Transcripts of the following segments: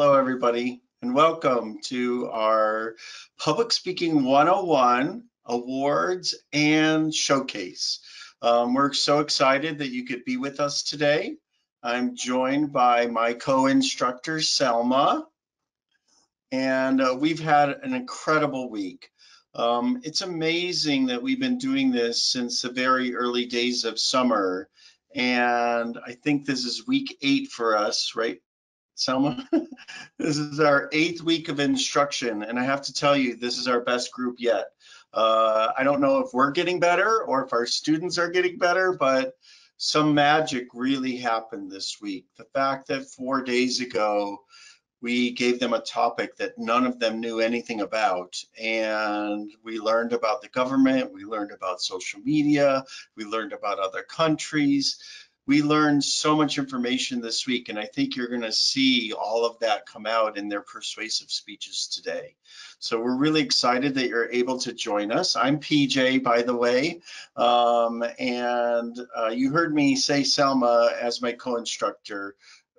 Hello, everybody, and welcome to our Public Speaking 101 Awards and Showcase. Um, we're so excited that you could be with us today. I'm joined by my co-instructor, Selma, and uh, we've had an incredible week. Um, it's amazing that we've been doing this since the very early days of summer, and I think this is week eight for us, right, Selma? this is our eighth week of instruction, and I have to tell you, this is our best group yet. Uh, I don't know if we're getting better or if our students are getting better, but some magic really happened this week. The fact that four days ago, we gave them a topic that none of them knew anything about. And we learned about the government, we learned about social media, we learned about other countries. We learned so much information this week, and I think you're going to see all of that come out in their persuasive speeches today. So we're really excited that you're able to join us. I'm PJ, by the way, um, and uh, you heard me say Selma as my co-instructor.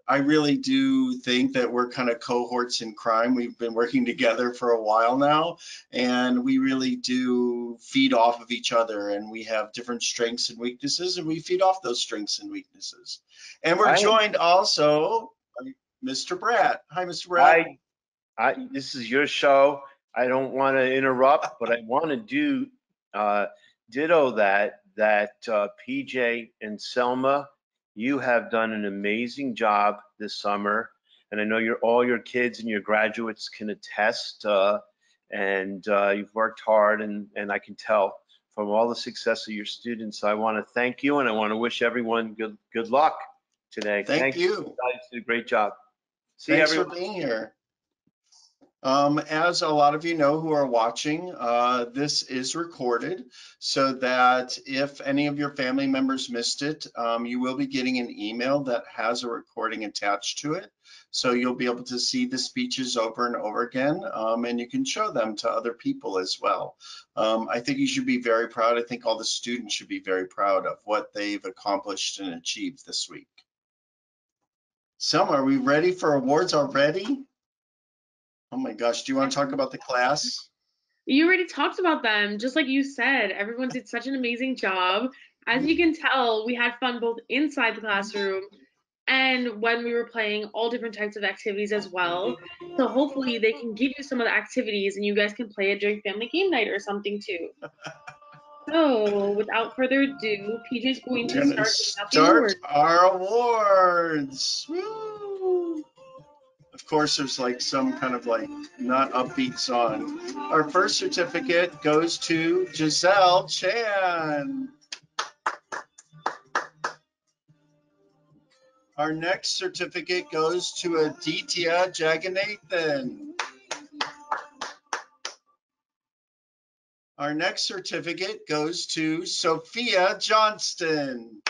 I really do think that we're kind of cohorts in crime. We've been working together for a while now, and we really do feed off of each other, and we have different strengths and weaknesses, and we feed off those strengths and weaknesses. And we're Hi. joined also by Mr. Bratt. Hi, Mr. Bratt. I, I, this is your show. I don't want to interrupt, but I want to do uh, ditto that, that uh, PJ and Selma, you have done an amazing job this summer. And I know your, all your kids and your graduates can attest. uh, And uh, you've worked hard and, and I can tell from all the success of your students. I want to thank you and I want to wish everyone good, good luck today. Thank you. You guys did a great job. See Thanks everyone. for being here. Um, as a lot of you know who are watching, uh, this is recorded so that if any of your family members missed it, um, you will be getting an email that has a recording attached to it. So you'll be able to see the speeches over and over again, um, and you can show them to other people as well. Um, I think you should be very proud. I think all the students should be very proud of what they've accomplished and achieved this week. Selma, are we ready for awards already? Oh my gosh, do you want to talk about the class? You already talked about them, just like you said. Everyone did such an amazing job. As you can tell, we had fun both inside the classroom and when we were playing all different types of activities as well. So hopefully they can give you some of the activities and you guys can play it during family game night or something too. So without further ado, PJ's going to start start our awards. Woo! Course, there's like some kind of like not upbeat song. Our first certificate goes to Giselle Chan. Our next certificate goes to Aditya Jaganathan. Our next certificate goes to Sophia Johnston.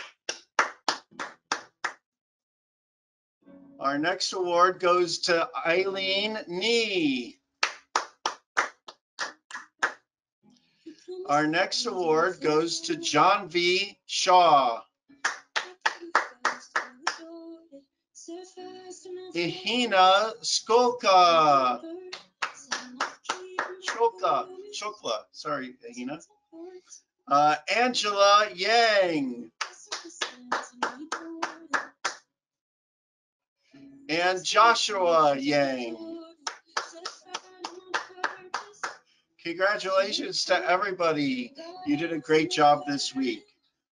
Our next award goes to Eileen Nee. Our next award goes to John V. Shaw. Ihina Skolka. Chokla, Chokla, sorry, Ihina. Uh, Angela Yang and Joshua Yang. Congratulations to everybody. You did a great job this week.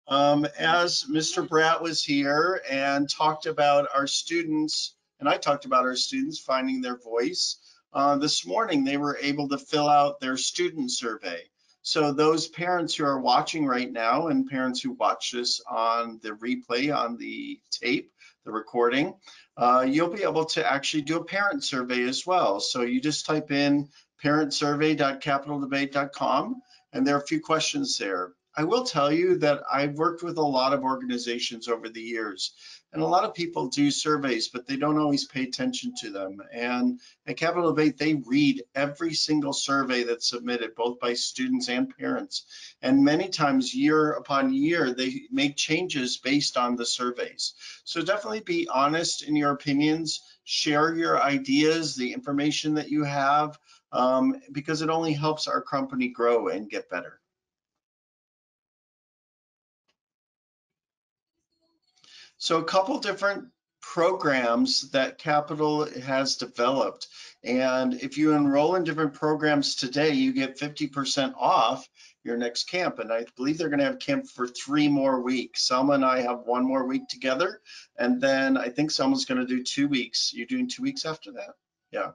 Um, as Mr. Bratt was here and talked about our students, and I talked about our students finding their voice, uh, this morning they were able to fill out their student survey. So those parents who are watching right now and parents who watch this on the replay, on the tape, the recording, uh, you'll be able to actually do a parent survey as well. So you just type in parentsurvey.capitoldebate.com and there are a few questions there. I will tell you that I've worked with a lot of organizations over the years, and a lot of people do surveys, but they don't always pay attention to them. And at Capitol Debate, they read every single survey that's submitted, both by students and parents. And many times, year upon year, they make changes based on the surveys. So definitely be honest in your opinions, share your ideas, the information that you have, um, because it only helps our company grow and get better. So a couple different programs that Capitol has developed. And if you enroll in different programs today, you get 50% off your next camp. And I believe they're going to have camp for three more weeks. Selma and I have one more week together. And then I think Selma's going to do two weeks. You're doing two weeks after that? Yeah.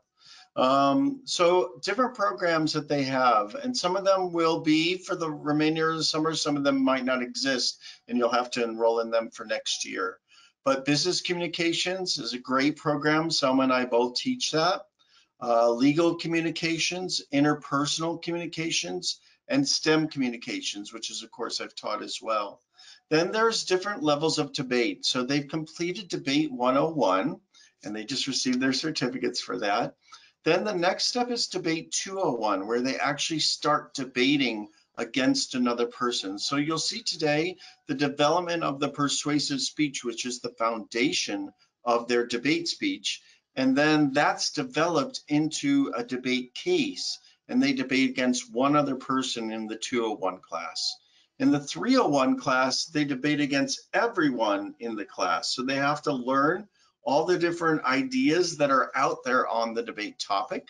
Um, so different programs that they have, and some of them will be for the remainder of the summer, some of them might not exist, and you'll have to enroll in them for next year. But business communications is a great program. Selma and I both teach that. Uh, legal communications, interpersonal communications, and STEM communications, which is a course I've taught as well. Then there's different levels of debate. So they've completed debate 101, and they just received their certificates for that. Then the next step is debate 201, where they actually start debating against another person. So you'll see today the development of the persuasive speech, which is the foundation of their debate speech. And then that's developed into a debate case, and they debate against one other person in the 201 class. In the 301 class, they debate against everyone in the class. So they have to learn all the different ideas that are out there on the debate topic.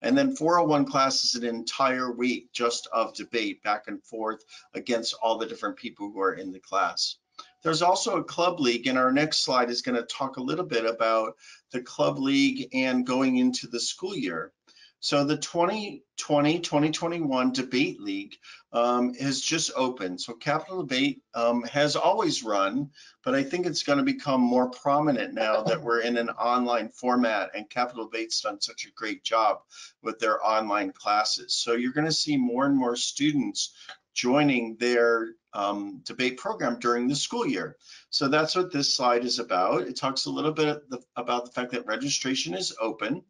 And then 401 class is an entire week just of debate back and forth against all the different people who are in the class. There's also a club league, and our next slide is going to talk a little bit about the club league and going into the school year. So the 2020-2021 Debate League um, has just opened. So Capitol Debate um, has always run, but I think it's going to become more prominent now that we're in an online format and Capitol Debate's done such a great job with their online classes. So you're going to see more and more students joining their um, debate program during the school year. So that's what this slide is about. It talks a little bit about the fact that registration is open.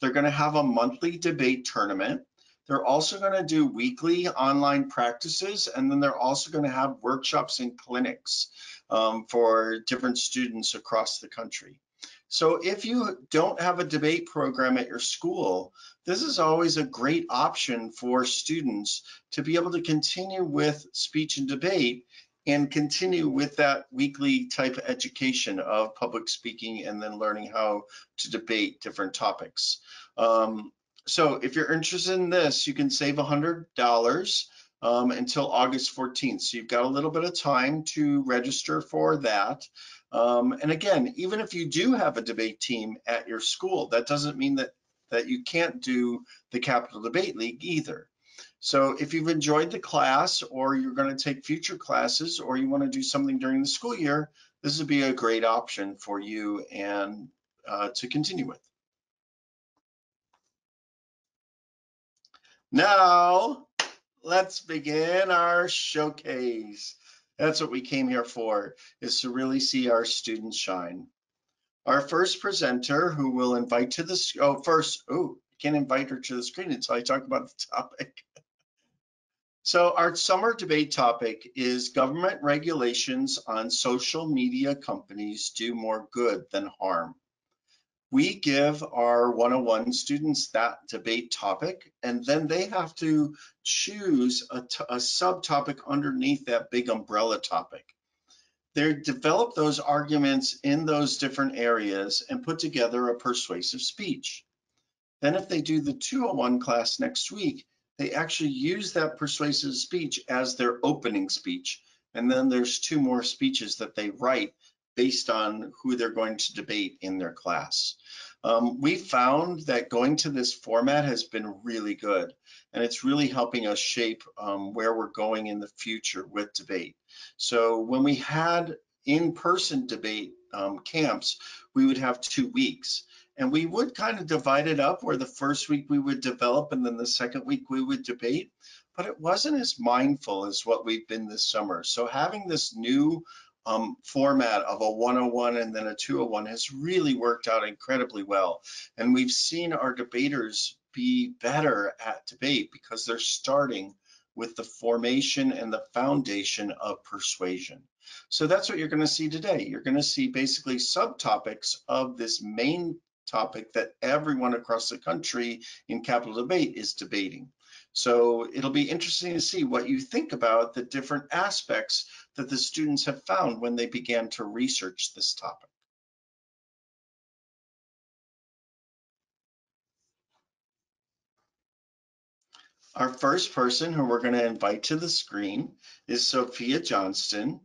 They're going to have a monthly debate tournament. They're also going to do weekly online practices, and then they're also going to have workshops and clinics um, for different students across the country. So if you don't have a debate program at your school, this is always a great option for students to be able to continue with speech and debate and continue with that weekly type of education of public speaking and then learning how to debate different topics. Um, so if you're interested in this, you can save $100 um, until August 14th. So you've got a little bit of time to register for that. Um, and again, even if you do have a debate team at your school, that doesn't mean that, that you can't do the Capitol Debate League either. So if you've enjoyed the class or you're going to take future classes or you want to do something during the school year, this would be a great option for you and uh, to continue with. Now, let's begin our showcase. That's what we came here for, is to really see our students shine. Our first presenter who will invite to the, oh, first, oh, can't invite her to the screen until I talk about the topic. So our summer debate topic is government regulations on social media companies do more good than harm. We give our 101 students that debate topic, and then they have to choose a, a subtopic underneath that big umbrella topic. They develop those arguments in those different areas and put together a persuasive speech. Then if they do the 201 class next week, they actually use that persuasive speech as their opening speech. And then there's two more speeches that they write based on who they're going to debate in their class. Um, we found that going to this format has been really good, and it's really helping us shape um, where we're going in the future with debate. So when we had in-person debate um, camps, we would have two weeks. And we would kind of divide it up where the first week we would develop and then the second week we would debate. but it wasn't as mindful as what we've been this summer. So having this new um, format of a 101 and then a 201 has really worked out incredibly well. And we've seen our debaters be better at debate because they're starting with the formation and the foundation of persuasion. So that's what you're going to see today. You're going to see basically subtopics of this main topic that everyone across the country in Capitol Debate is debating. So it'll be interesting to see what you think about the different aspects that the students have found when they began to research this topic. Our first person who we're going to invite to the screen is Sophia Johnston.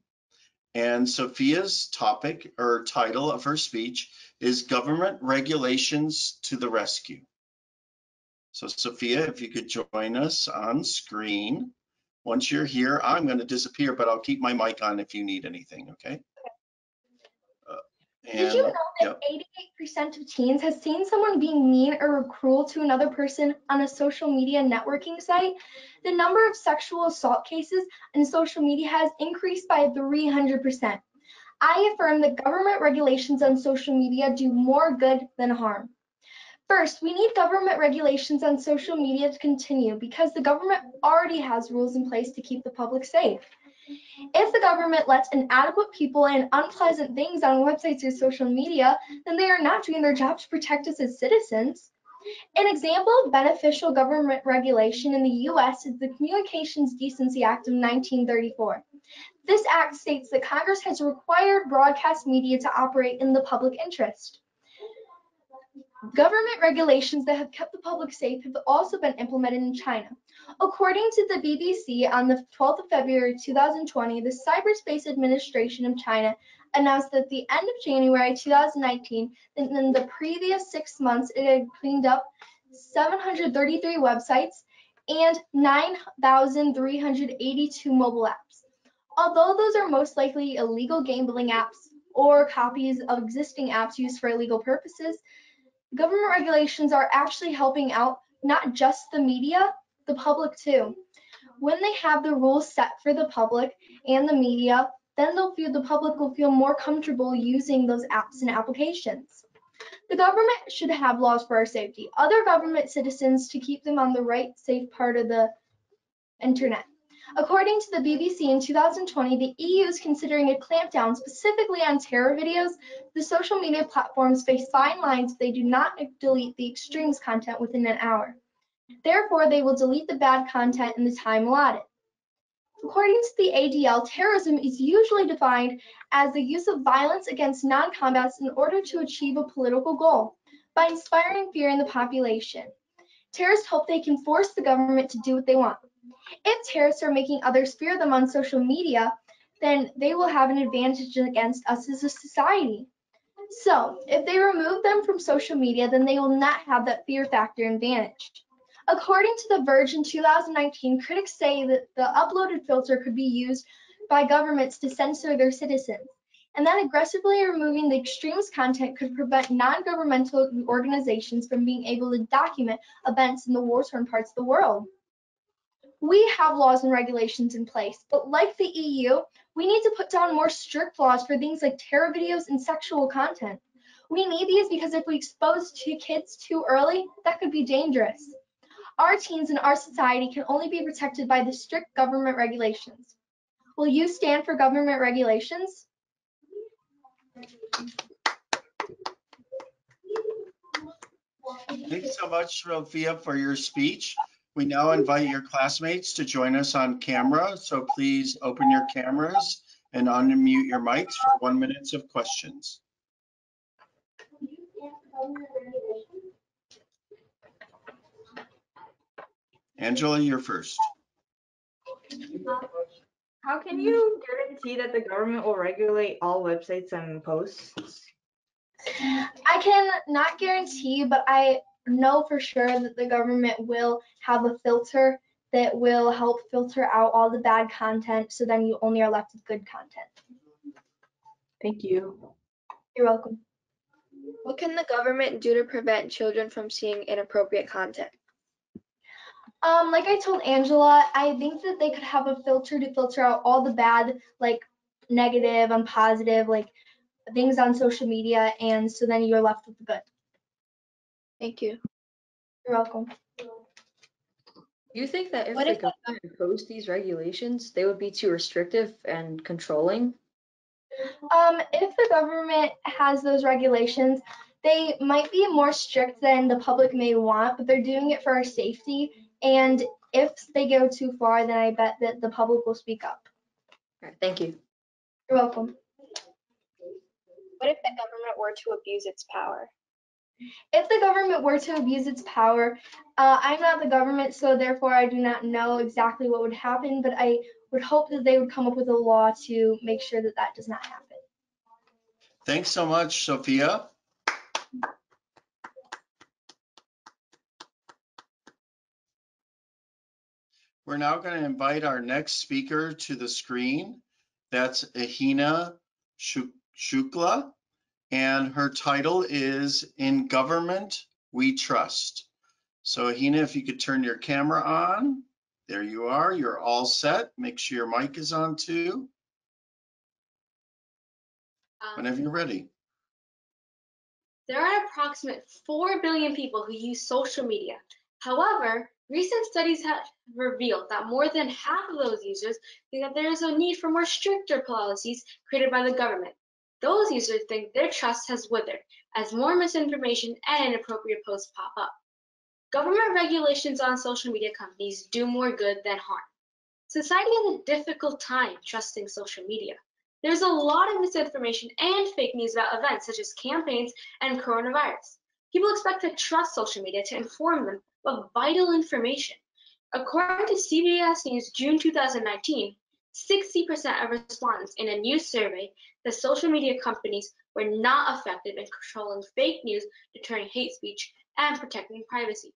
And Sophia's topic or title of her speech is Government Regulations to the Rescue. So Sophia, if you could join us on screen. Once you're here, I'm going to disappear, but I'll keep my mic on if you need anything, okay? Uh, Did you know that 88% of teens has seen someone being mean or cruel to another person on a social media networking site? The number of sexual assault cases in social media has increased by 300%. I affirm that government regulations on social media do more good than harm. First, we need government regulations on social media to continue because the government already has rules in place to keep the public safe. If the government lets inadequate people and unpleasant things on websites or social media, then they are not doing their job to protect us as citizens. An example of beneficial government regulation in the US is the Communications Decency Act of 1934. This act states that Congress has required broadcast media to operate in the public interest. Government regulations that have kept the public safe have also been implemented in China. According to the BBC, on the 12th of February 2020, the Cyberspace Administration of China announced that at the end of January 2019, in the previous six months, it had cleaned up 733 websites and 9,382 mobile apps. Although those are most likely illegal gambling apps or copies of existing apps used for illegal purposes, government regulations are actually helping out not just the media, the public too. When they have the rules set for the public and the media, then they'll feel the public will feel more comfortable using those apps and applications. The government should have laws for our safety, other government citizens to keep them on the right safe part of the internet. According to the BBC in 2020, the EU is considering a clampdown specifically on terror videos. The social media platforms face fine lines if they do not delete the extremes content within an hour. Therefore, they will delete the bad content in the time allotted. According to the ADL, terrorism is usually defined as the use of violence against non-combats in order to achieve a political goal by inspiring fear in the population. Terrorists hope they can force the government to do what they want. If terrorists are making others fear them on social media, then they will have an advantage against us as a society. So, if they remove them from social media, then they will not have that fear factor advantage. According to The Verge in 2019, critics say that the uploaded filter could be used by governments to censor their citizens, and that aggressively removing the extremist content could prevent non-governmental organizations from being able to document events in the war-torn parts of the world. We have laws and regulations in place, but like the EU, we need to put down more strict laws for things like terror videos and sexual content. We need these because if we expose to kids too early, that could be dangerous. Our teens and our society can only be protected by the strict government regulations. Will you stand for government regulations? Thanks so much, Sophia, for your speech. We now invite your classmates to join us on camera, so please open your cameras and unmute your mics for one minute of questions. Angela, you're first. How can you guarantee that the government will regulate all websites and posts? I can not guarantee, but I know for sure that the government will have a filter that will help filter out all the bad content so then you only are left with good content. Thank you. You're welcome. What can the government do to prevent children from seeing inappropriate content? Um, like I told Angela, I think that they could have a filter to filter out all the bad, like negative and positive, like things on social media, and so then you're left with the good. Thank you. You're welcome. Do you think that if What the if the- government imposed these regulations, they would be too restrictive and controlling? Um, if the government has those regulations, they might be more strict than the public may want, but they're doing it for our safety. And if they go too far, then I bet that the public will speak up. All right, thank you. You're welcome. What if the government were to abuse its power? If the government were to abuse its power, uh, I'm not the government, so therefore I do not know exactly what would happen, but I would hope that they would come up with a law to make sure that that does not happen. Thanks so much, Sophia. We're now going to invite our next speaker to the screen. That's Ahina Shuk- Shukla, and her title is In Government We Trust. So Ahina, if you could turn your camera on. There you are. You're all set. Make sure your mic is on too, Um, whenever you're ready. There are approximately 4 billion people who use social media. However, recent studies have revealed that more than half of those users think that there is a need for more stricter policies created by the government. Those users think their trust has withered as more misinformation and inappropriate posts pop up. Government regulations on social media companies do more good than harm. Society has a difficult time trusting social media. There's a lot of misinformation and fake news about events such as campaigns and coronavirus. People expect to trust social media to inform them of vital information. According to CBS News June 2019, 60% of respondents in a new survey that social media companies were not effective in controlling fake news, deterring hate speech, and protecting privacy.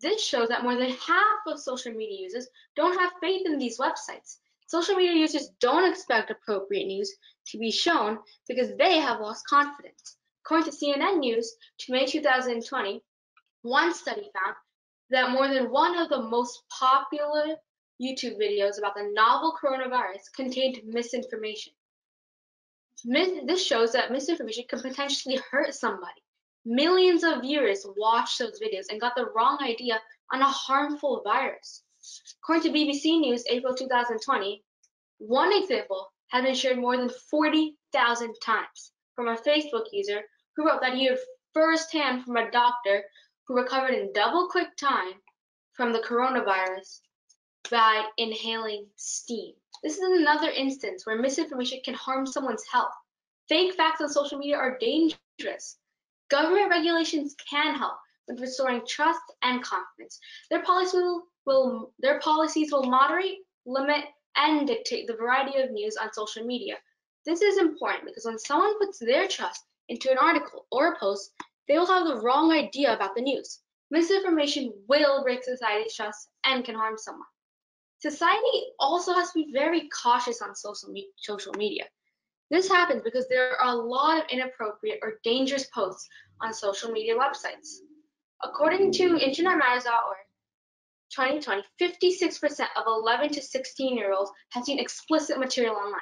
This shows that more than half of social media users don't have faith in these websites. Social media users don't expect appropriate news to be shown because they have lost confidence. According to CNN News, to May 2020, one study found that more than one of the most popular YouTube videos about the novel coronavirus contained misinformation. This shows that misinformation can potentially hurt somebody. Millions of viewers watched those videos and got the wrong idea on a harmful virus. According to BBC News, April 2020, one example had been shared more than 40,000 times from a Facebook user who wrote that he heard firsthand from a doctor who recovered in double quick time from the coronavirus by inhaling steam. This is another instance where misinformation can harm someone's health. Fake facts on social media are dangerous. Government regulations can help with restoring trust and confidence. Their policies will, will their policies will moderate, limit, and dictate the variety of news on social media. This is important because when someone puts their trust into an article or a post, they will have the wrong idea about the news. Misinformation will break society's trust and can harm someone. Society also has to be very cautious on social, me- social media. This happens because there are a lot of inappropriate or dangerous posts on social media websites. According to InternetMatters.org, 2020, 56% of 11 to 16 year olds have seen explicit material online.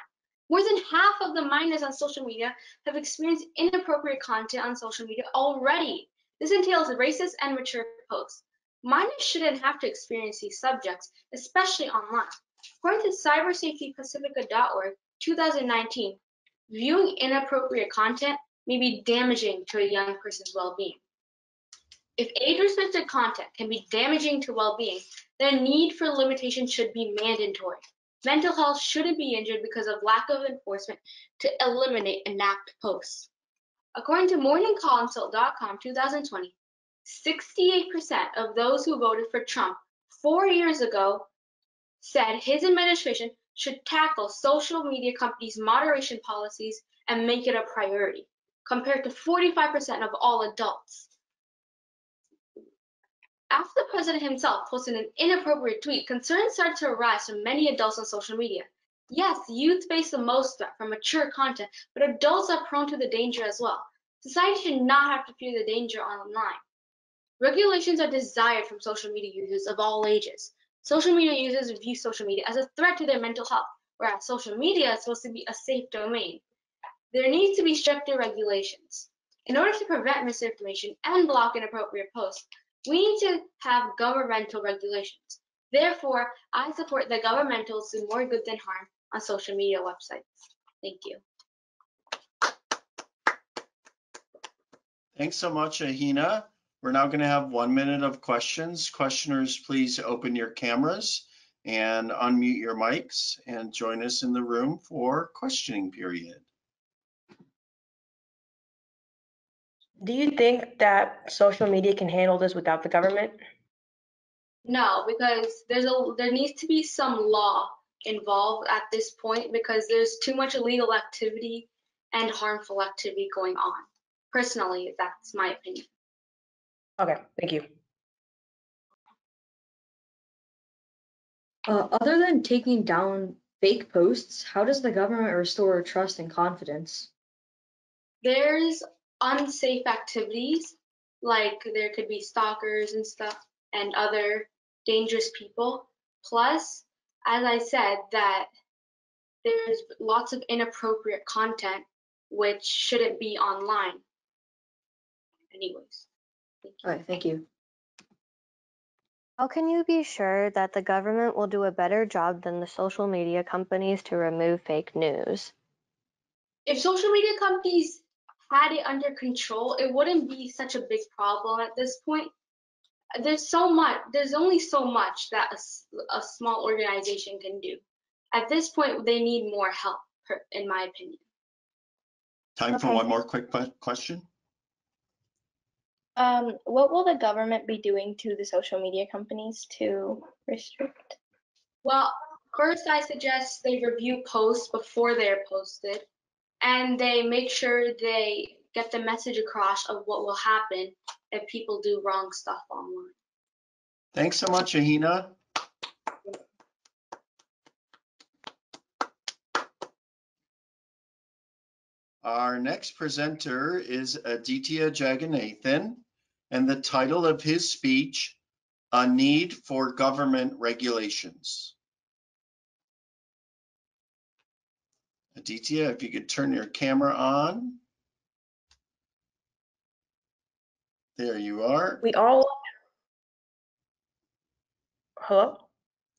More than half of the minors on social media have experienced inappropriate content on social media already. This entails racist and mature posts. Minors shouldn't have to experience these subjects, especially online. According to cybersafetypacifica.org, 2019, viewing inappropriate content may be damaging to a young person's well-being. If age-restricted content can be damaging to well-being, the need for limitation should be mandatory. Mental health shouldn't be injured because of lack of enforcement to eliminate inapt posts. According to morningconsult.com 2020, 68% of those who voted for Trump four years ago said his administration should tackle social media companies' moderation policies and make it a priority, compared to 45% of all adults. After the president himself posted an inappropriate tweet, concerns started to arise from many adults on social media. Yes, youth face the most threat from mature content, but adults are prone to the danger as well. Society should not have to fear the danger online. Regulations are desired from social media users of all ages. Social media users view social media as a threat to their mental health, whereas social media is supposed to be a safe domain. There needs to be stricter regulations. In order to prevent misinformation and block inappropriate posts, we need to have governmental regulations. Therefore, I support that governmentals do more good than harm on social media websites. Thank you. Thanks so much, Ahina. We're now going to have one minute of questions. Questioners, please open your cameras and unmute your mics and join us in the room for questioning period. Do you think that social media can handle this without the government? No, because there's a there needs to be some law involved at this point because there's too much illegal activity and harmful activity going on. Personally, that's my opinion. Okay, thank you. Uh, other than taking down fake posts, how does the government restore trust and confidence? There's unsafe activities, like there could be stalkers and stuff and other dangerous people. Plus, as I said, that there's lots of inappropriate content which shouldn't be online. Anyways. Thank you. All right, thank you. How can you be sure that the government will do a better job than the social media companies to remove fake news? If social media companies had it under control, it wouldn't be such a big problem at this point. There's so much, there's only so much that a small organization can do. At this point, they need more help, in my opinion. Time for one more quick question. Um, what will the government be doing to the social media companies to restrict? Well, first I suggest they review posts before they're posted and they make sure they get the message across of what will happen if people do wrong stuff online. Thanks so much, Ahina. Our next presenter is Aditya Jaganathan, and the title of his speech, A Need for Government Regulations. Aditya, if you could turn your camera on. There you are. We all. Hello?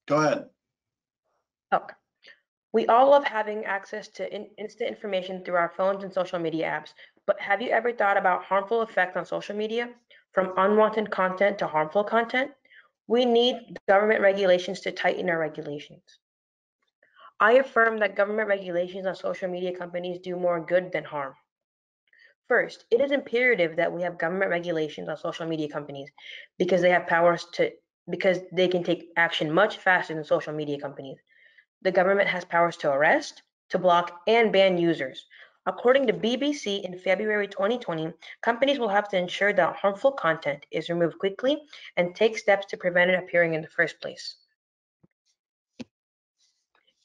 Go ahead. Okay. We all love having access to in- instant information through our phones and social media apps, but have you ever thought about harmful effects on social media, from unwanted content to harmful content? We need government regulations to tighten our regulations. I affirm that government regulations on social media companies do more good than harm. First, it is imperative that we have government regulations on social media companies because they have powers to because they can take action much faster than social media companies. The government has powers to arrest, to block, and ban users. According to BBC in February 2020, companies will have to ensure that harmful content is removed quickly and take steps to prevent it appearing in the first place.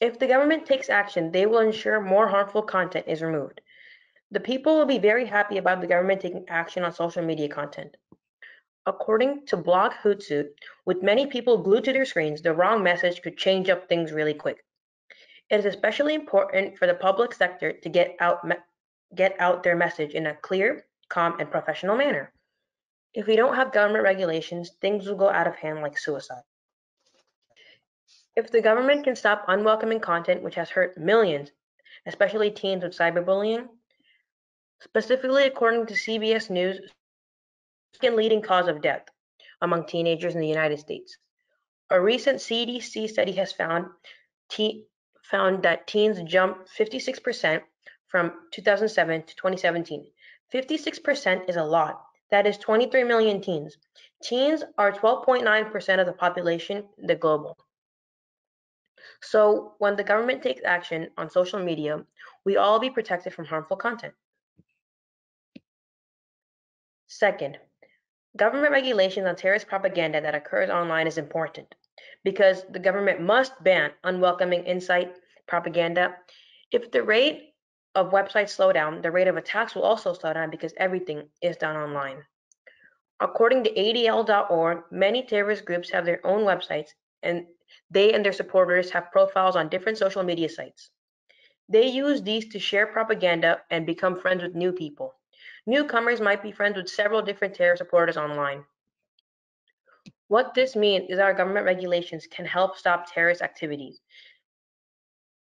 If the government takes action, they will ensure more harmful content is removed. The people will be very happy about the government taking action on social media content. According to blog Hootsuite, with many people glued to their screens, the wrong message could change up things really quick. It is especially important for the public sector to get out get out their message in a clear, calm, and professional manner. If we don't have government regulations, things will go out of hand like suicide. If the government can stop unwelcoming content which has hurt millions, especially teens with cyberbullying, specifically according to CBS News, second leading cause of death among teenagers in the United States. A recent CDC study has found found that teens jumped 56% from 2007 to 2017. 56% is a lot. That is 23 million teens. Teens are 12.9% of the population, the global. So when the government takes action on social media, we all be protected from harmful content. Second, government regulations on terrorist propaganda that occurs online is important because the government must ban unwelcoming insight propaganda. If the rate of websites slow down, the rate of attacks will also slow down because everything is done online. According to ADL.org, many terrorist groups have their own websites and they and their supporters have profiles on different social media sites. They use these to share propaganda and become friends with new people. Newcomers might be friends with several different terror supporters online. What this means is our government regulations can help stop terrorist activities.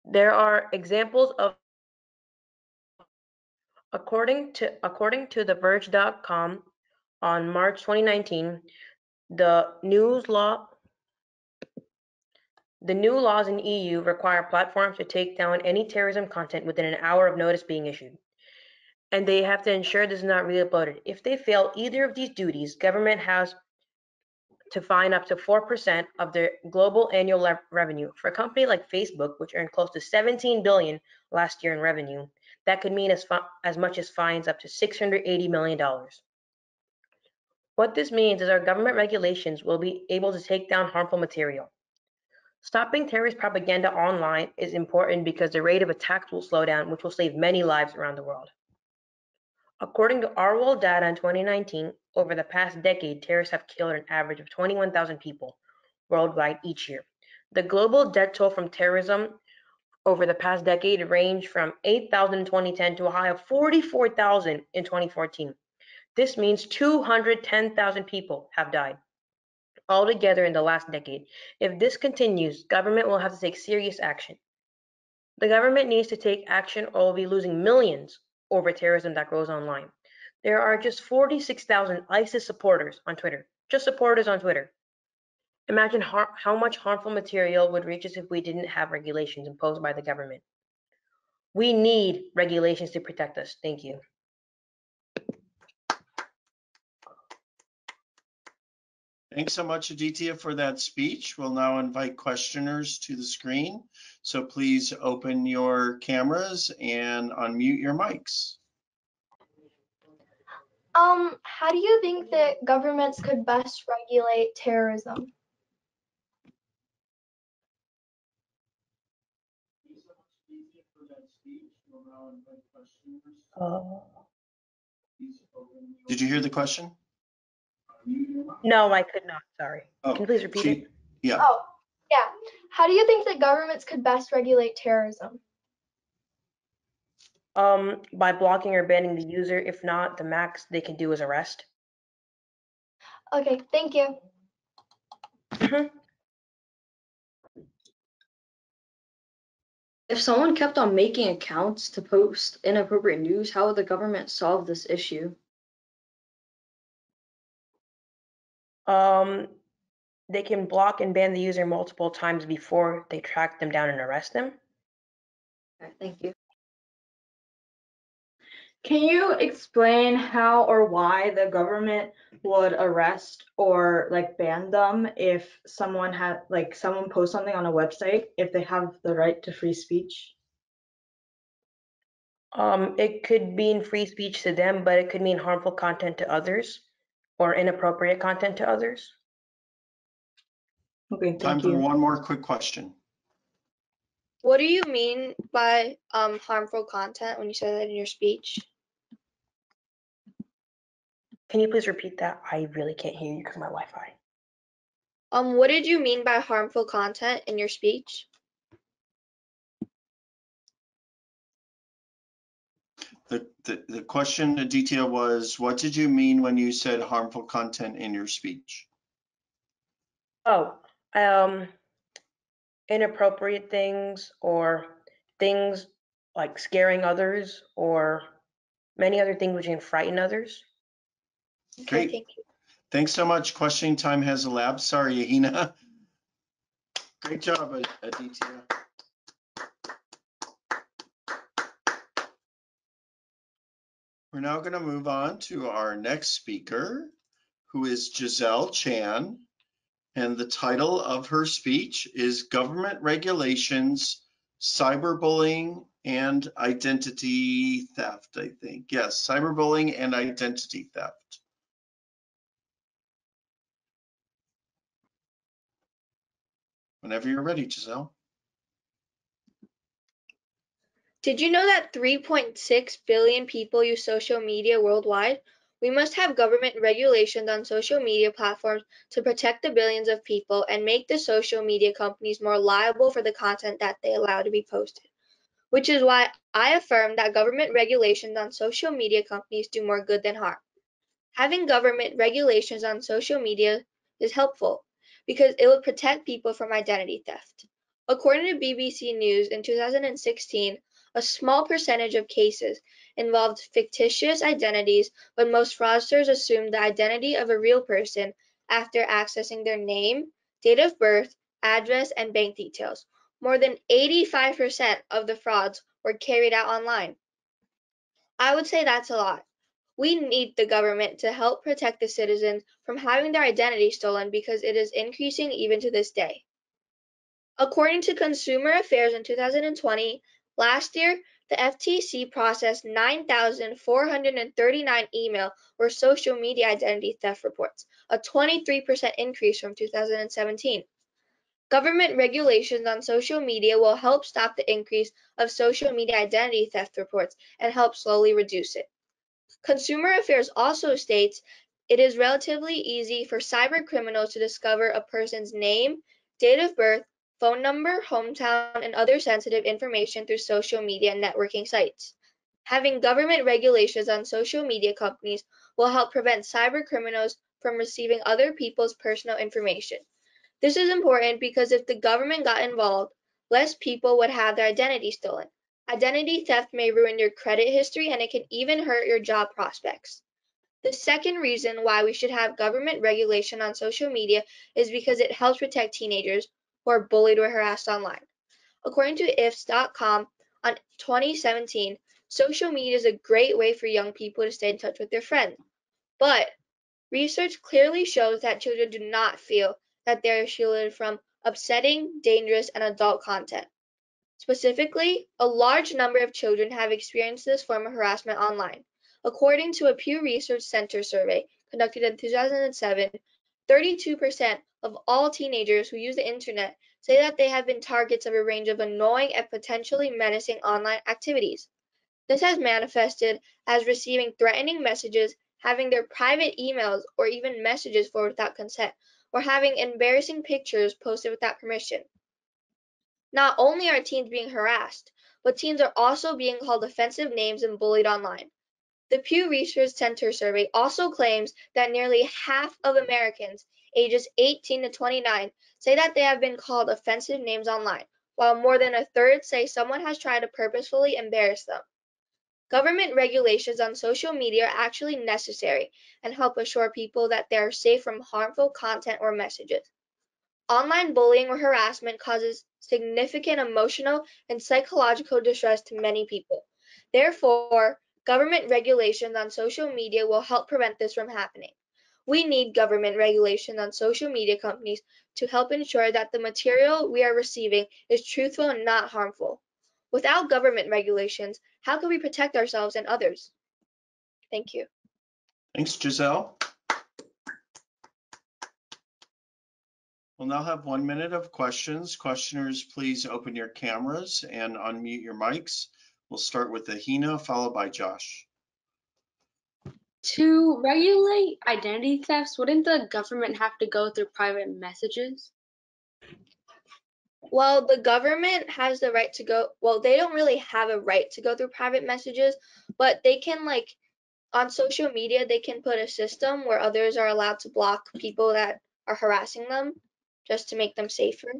There are examples of according to according to the verge.com on March 2019, the news law the new laws in EU require platforms to take down any terrorism content within an hour of notice being issued. And they have to ensure this is not re-uploaded. If they fail either of these duties, government has to fine up to 4% of their global annual revenue. For a company like Facebook, which earned close to 17 billion last year in revenue, that could mean as, as much as fines up to 680 million dollars. What this means is our government regulations will be able to take down harmful material. Stopping terrorist propaganda online is important because the rate of attacks will slow down, which will save many lives around the world. According to our world data in 2019, over the past decade, terrorists have killed an average of 21,000 people worldwide each year. The global death toll from terrorism over the past decade ranged from 8,000 in 2010 to a high of 44,000 in 2014. This means 210,000 people have died altogether in the last decade. If this continues, government will have to take serious action. The government needs to take action or will be losing millions over terrorism that grows online. There are just 46,000 ISIS supporters on Twitter, just supporters on Twitter. Imagine har- how much harmful material would reach us if we didn't have regulations imposed by the government. We need regulations to protect us. Thank you. Thanks so much, Aditya, for that speech. We'll now invite questioners to the screen. So please open your cameras and unmute your mics. Um, how do you think that governments could best regulate terrorism? Did you hear the question? No, I could not. Sorry. Oh, Can you please repeat she- it? Yeah, Oh, yeah. How do you think that governments could best regulate terrorism? Um, by blocking or banning the user. If not, the max they can do is arrest. Okay, thank you. If someone kept on making accounts to post inappropriate news, how would the government solve this issue? Um, they can block and ban the user multiple times before they track them down and arrest them. Thank you. Can you explain how or why the government would arrest or like ban them if someone had like someone posts something on a website if they have the right to free speech? Um, it could mean free speech to them, but it could mean harmful content to others or inappropriate content to others. Okay, time thank for one more quick question. What do you mean by um, harmful content when you say that in your speech? Can you please repeat that? I really can't hear you because my Wi-Fi. Um, what did you mean by harmful content in your speech? The, the, the question, Aditya, was what did you mean when you said harmful content in your speech? Oh, um, inappropriate things or things like scaring others or many other things which can frighten others. Okay, Great. thank you. Thanks so much. Questioning time has elapsed. Sorry, Ahina. Great job, Ad- Aditya. We're now going to move on to our next speaker, who is Giselle Chan. And the title of her speech is Government Regulations, Cyberbullying, and Identity Theft, I think. Yes, cyberbullying and identity theft. Whenever you're ready, Giselle. Did you know that 3.6 billion people use social media worldwide, We must have government regulations on social media platforms to protect the billions of people and make the social media companies more liable for the content that they allow to be posted. Which is why I affirm that government regulations on social media companies do more good than harm. Having government regulations on social media is helpful because it will protect people from identity theft. According to BBC News in 2016, a small percentage of cases involved fictitious identities, but most fraudsters assumed the identity of a real person after accessing their name, date of birth, address, and bank details. More than 85% of the frauds were carried out online. I would say that's a lot. We need the government to help protect the citizens from having their identity stolen because it is increasing even to this day. According to Consumer Affairs in 2020, last year, the FTC processed 9,439 email or social media identity theft reports, a 23% increase from 2017. Government regulations on social media will help stop the increase of social media identity theft reports and help slowly reduce it. Consumer Affairs also states it is relatively easy for cyber criminals to discover a person's name, date of birth, phone number, hometown, and other sensitive information through social media and networking sites. Having government regulations on social media companies will help prevent cyber criminals from receiving other people's personal information. This is important because if the government got involved, less people would have their identity stolen. Identity theft may ruin your credit history and it can even hurt your job prospects. The second reason why we should have government regulation on social media is because it helps protect teenagers who are bullied or harassed online. According to ifs.com on 2017, social media is a great way for young people to stay in touch with their friends. But research clearly shows that children do not feel that they are shielded from upsetting, dangerous, and adult content. Specifically, a large number of children have experienced this form of harassment online. According to a Pew Research Center survey conducted in 2007, 32% of all teenagers who use the internet say that they have been targets of a range of annoying and potentially menacing online activities. This has manifested as receiving threatening messages, having their private emails or even messages forwarded without consent, or having embarrassing pictures posted without permission. Not only are teens being harassed, but teens are also being called offensive names and bullied online. The Pew Research Center survey also claims that nearly half of Americans ages 18 to 29 say that they have been called offensive names online, while more than a third say someone has tried to purposefully embarrass them. Government regulations on social media are actually necessary and help assure people that they are safe from harmful content or messages. Online bullying or harassment causes significant emotional and psychological distress to many people. Therefore, government regulations on social media will help prevent this from happening. We need government regulations on social media companies to help ensure that the material we are receiving is truthful and not harmful. Without government regulations, how can we protect ourselves and others? Thank you. Thanks, Giselle. We'll now have one minute of questions. Questioners, please open your cameras and unmute your mics. We'll start with Ahina, followed by Josh. To regulate identity thefts, wouldn't the government have to go through private messages? Well, the government has the right to go, well, they don't really have a right to go through private messages, but they can like on social media, they can put a system where others are allowed to block people that are harassing them just to make them safer.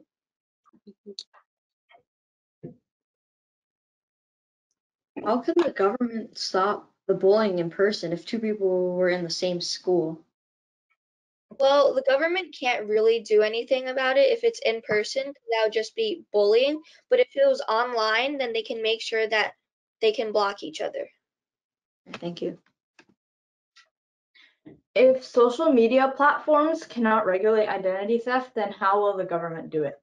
How can the government stop the bullying in person if two people were in the same school? Well, the government can't really do anything about it if it's in person. that would just be bullying. But if it was online, then they can make sure that they can block each other. Thank you. If social media platforms cannot regulate identity theft, then how will the government do it?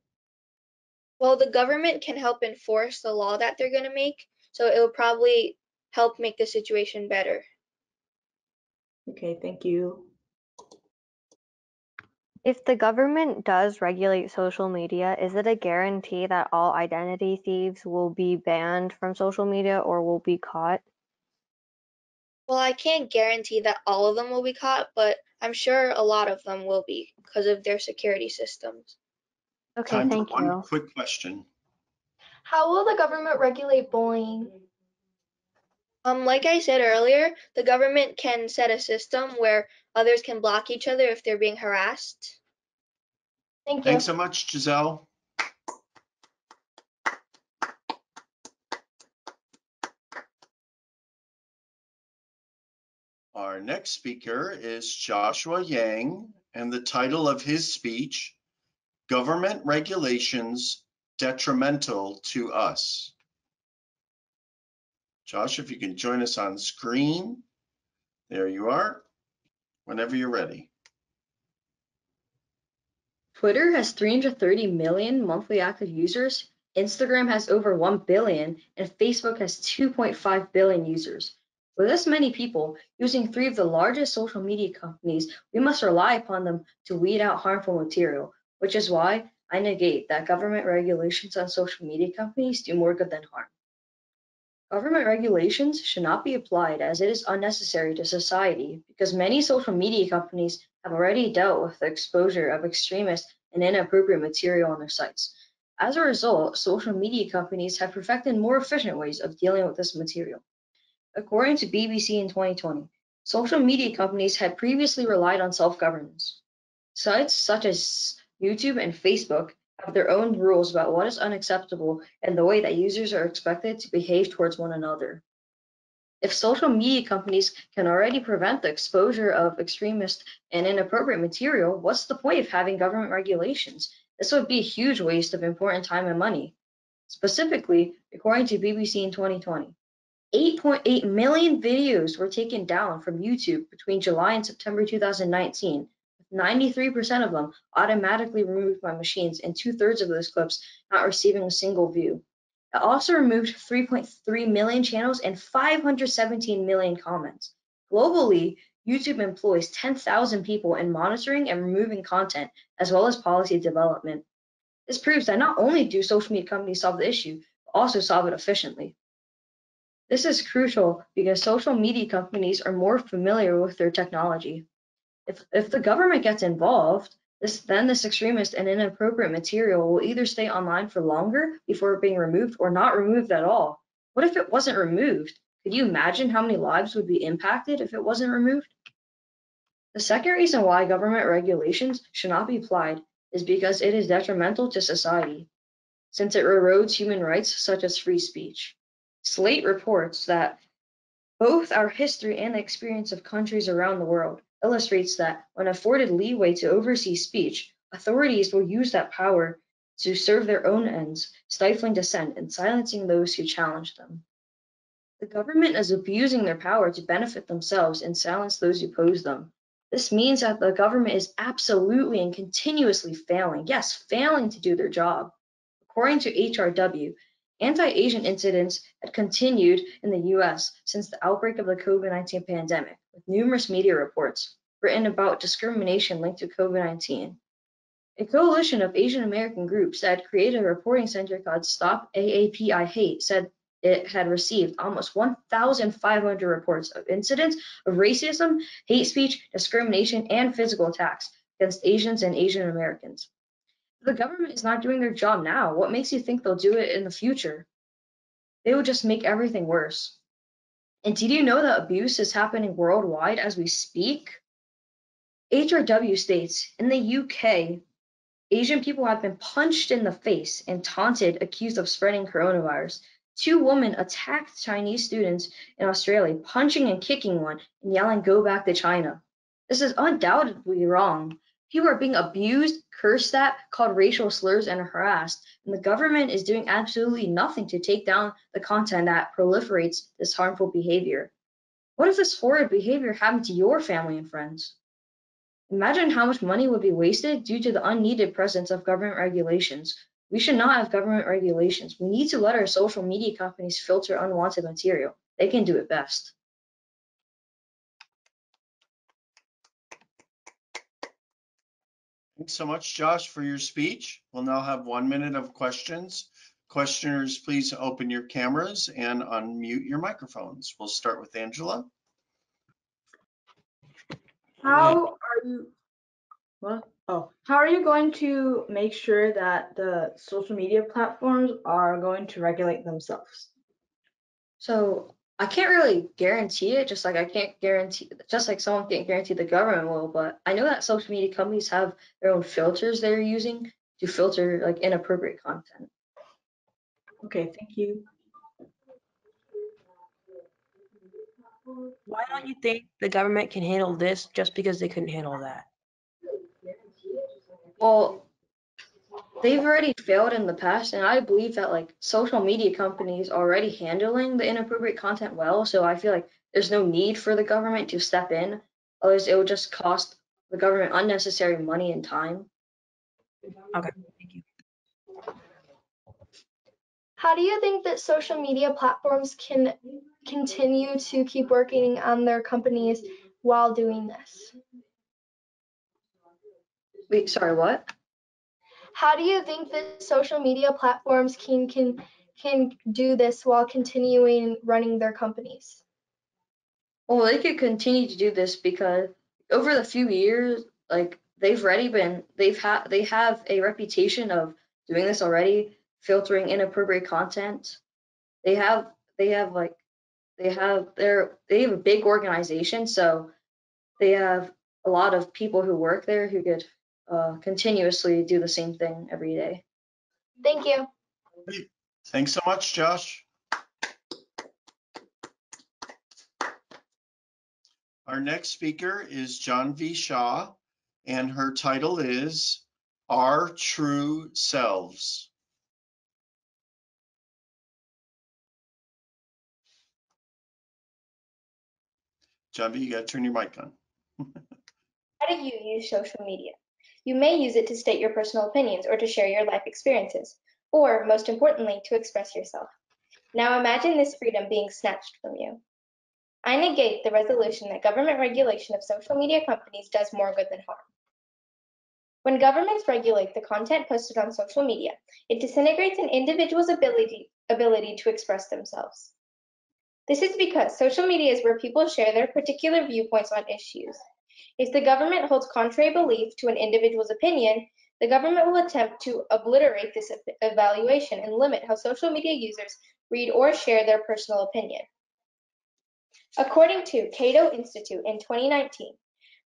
Well, the government can help enforce the law that they're going to make, so it will probably help make the situation better. Okay, thank you. If the government does regulate social media, is it a guarantee that all identity thieves will be banned from social media or will be caught? Well, I can't guarantee that all of them will be caught, but I'm sure a lot of them will be because of their security systems. Okay, Time for thank one quick question. How will the government regulate bullying? Um, like I said earlier, the government can set a system where others can block each other if they're being harassed. Thank you. Thanks so much, Giselle. Our next speaker is Joshua Yang, and the title of his speech, Government Regulations Detrimental to Us. Josh, if you can join us on screen. There you are, whenever you're ready. Twitter has 330 million monthly active users, Instagram has over 1 billion, and Facebook has 2.5 billion users. With this many people using three of the largest social media companies, we must rely upon them to weed out harmful material, which is why I negate that government regulations on social media companies do more good than harm. Government regulations should not be applied as it is unnecessary to society because many social media companies have already dealt with the exposure of extremist and inappropriate material on their sites. As a result, social media companies have perfected more efficient ways of dealing with this material. According to BBC in 2020, social media companies had previously relied on self-governance. Sites such as YouTube and Facebook have their own rules about what is unacceptable and the way that users are expected to behave towards one another. If social media companies can already prevent the exposure of extremist and inappropriate material, what's the point of having government regulations? This would be a huge waste of important time and money. Specifically, according to BBC in 2020, 8.8 million videos were taken down from YouTube between July and September 2019, with 93% of them automatically removed by machines and two thirds of those clips not receiving a single view. It also removed 3.3 million channels and 517 million comments. Globally, YouTube employs 10,000 people in monitoring and removing content, as well as policy development. This proves that not only do social media companies solve the issue, but also solve it efficiently. This is crucial because social media companies are more familiar with their technology. If, if the government gets involved, this, then this extremist and inappropriate material will either stay online for longer before being removed or not removed at all. What if it wasn't removed? Could you imagine how many lives would be impacted if it wasn't removed? The second reason why government regulations should not be applied is because it is detrimental to society, since it erodes human rights such as free speech. Slate reports that both our history and the experience of countries around the world illustrates that when afforded leeway to oversee speech, authorities will use that power to serve their own ends, stifling dissent and silencing those who challenge them. The government is abusing their power to benefit themselves and silence those who oppose them. This means that the government is absolutely and continuously failing, yes, failing to do their job. According to HRW, anti-Asian incidents had continued in the US since the outbreak of the COVID-19 pandemic, with numerous media reports written about discrimination linked to COVID-19. A coalition of Asian American groups that created a reporting center called Stop AAPI Hate said it had received almost 1,500 reports of incidents of racism, hate speech, discrimination, and physical attacks against Asians and Asian Americans. The government is not doing their job now, what makes you think they'll do it in the future? They will just make everything worse. And did you know that abuse is happening worldwide as we speak? HRW states in the UK, Asian people have been punched in the face and taunted, accused of spreading coronavirus. Two women attacked Chinese students in Australia, punching and kicking one and yelling, Go back to China. This is undoubtedly wrong. People are being abused, cursed at, called racial slurs, and harassed, and the government is doing absolutely nothing to take down the content that proliferates this harmful behavior. What if this horrid behavior happened to your family and friends? Imagine how much money would be wasted due to the unneeded presence of government regulations. We should not have government regulations. We need to let our social media companies filter unwanted material. They can do it best. Thanks so much, Josh, for your speech. We'll now have one minute of questions. Questioners, please open your cameras and unmute your microphones. We'll start with Angela. How are you? What? Oh, how are you going to make sure that the social media platforms are going to regulate themselves? So I can't really guarantee it, just like I can't guarantee, just like someone can't guarantee the government will, but I know that social media companies have their own filters they're using to filter like inappropriate content. Okay, thank you. Why don't you think the government can handle this just because they couldn't handle that? Well, they've already failed in the past, and I believe that like social media companies are already handling the inappropriate content well. So I feel like there's no need for the government to step in, otherwise it would just cost the government unnecessary money and time. Okay, thank you. How do you think that social media platforms can continue to keep working on their companies while doing this? Wait, sorry, what? How do you think that social media platforms can can can do this while continuing running their companies? Well, they could continue to do this because over the few years, like they've already been, they've had, they have a reputation of doing this already, filtering inappropriate content. They have, they have like, they have, they're, they have a big organization, so they have a lot of people who work there who could uh, continuously do the same thing every day. Thank you. Thanks so much, Josh. Our next speaker is John V. Shaw, and her title is Our True Selves. John V, you gotta turn your mic on. How do you use social media? You may use it to state your personal opinions or to share your life experiences, or, most importantly, to express yourself. Now imagine this freedom being snatched from you. I negate the resolution that government regulation of social media companies does more good than harm. When governments regulate the content posted on social media, it disintegrates an individual's ability, ability to express themselves. This is because social media is where people share their particular viewpoints on issues. If the government holds contrary belief to an individual's opinion, the government will attempt to obliterate this evaluation and limit how social media users read or share their personal opinion. According to Cato Institute in 2019,